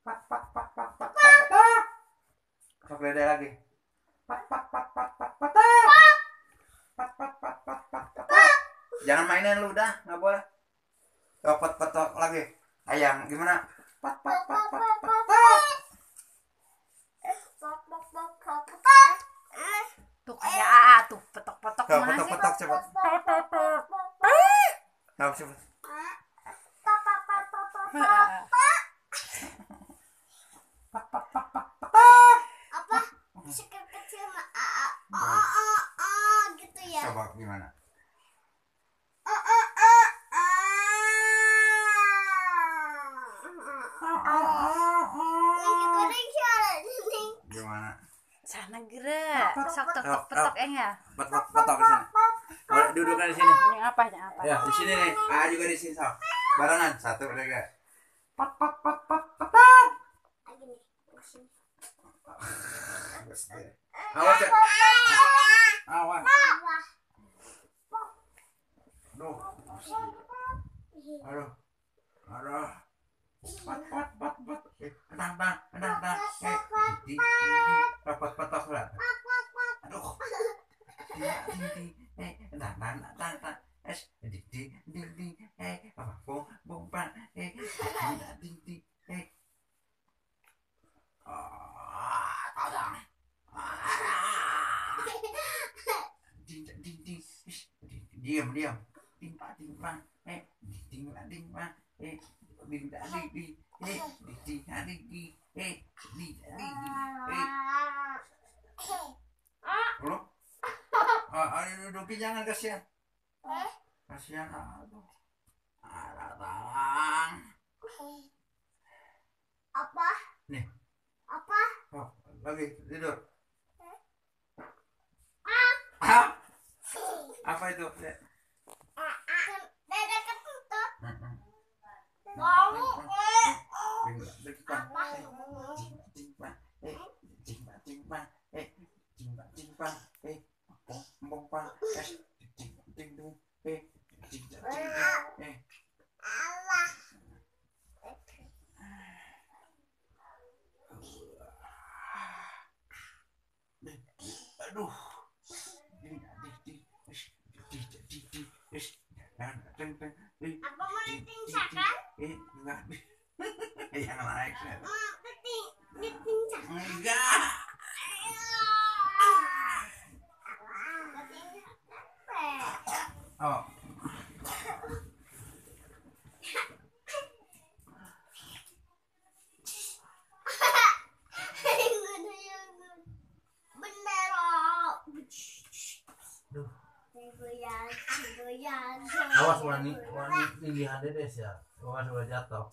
Pat pat pat pat pat. pat. Sok dede lagi. Pat pat pat pat pat pat. Pat pat pat pat pat pat. Jangan mainin lu udah, nggak boleh. Pat pat lagi. Ayam gimana? Pat pat pat pat. pat. Tuh kayak AA tuh petok-petok Sok mana petok sih? petok cepet. Sok cepet. Pat pat pat pat pat. apa sekecil kecil mah ah, ah, oh oh oh gitu ya Coba gimana? oh oh oh ah Gimana? Sana gerak. Sok tok tok petok eng ya. Petok petok di sini. Oh, dudukkan di sini. Ini apa ini apa? Ya, di sini nih. Ah juga di sini, sok. Barengan satu tiga. Pat pat pat pat pat. pat. lagi nih Awas ya. Awas. Duh. Aduh. Aduh. Pat pat pat pat. Eh, tenang, tenang, tenang, tenang. Eh, di, di, di. Pat petok lah. Aduh. Di, di, di. Eh, tenang, tenang, tenang, tenang. Es, di, di, di, di. Eh, apa, bom, bom, pan. Eh, di, di, di. Eh. Ah, tolong. Ah. Ding, ding, ding. Ish, di- Diam, diam. Timpa, timpa. Eh, ding, timpa. Eh, ding, ding. Eh, ding, ding, ding. Eh, ding, ding. Eh, Lu? Ah, ayo dudukin jangan kasihan. Kasihan aduh. Ada tolong. apa Nih. apa Oh, lagi tidur. 해도 돼. 아, 아. 내가 깜빡도. 너무. Aduh. あ Awas wani, wani tinggi hati deh ya. Awas udah jatuh.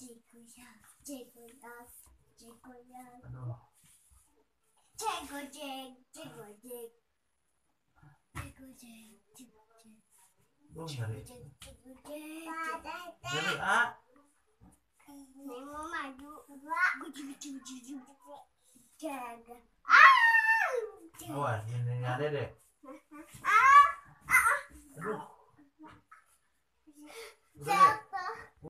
Aduh. Cek, cek, cek, cek, cek, cek, cek. Não, Javete. Javete, ah! Agora, nada de. Ah! Ah! Ah!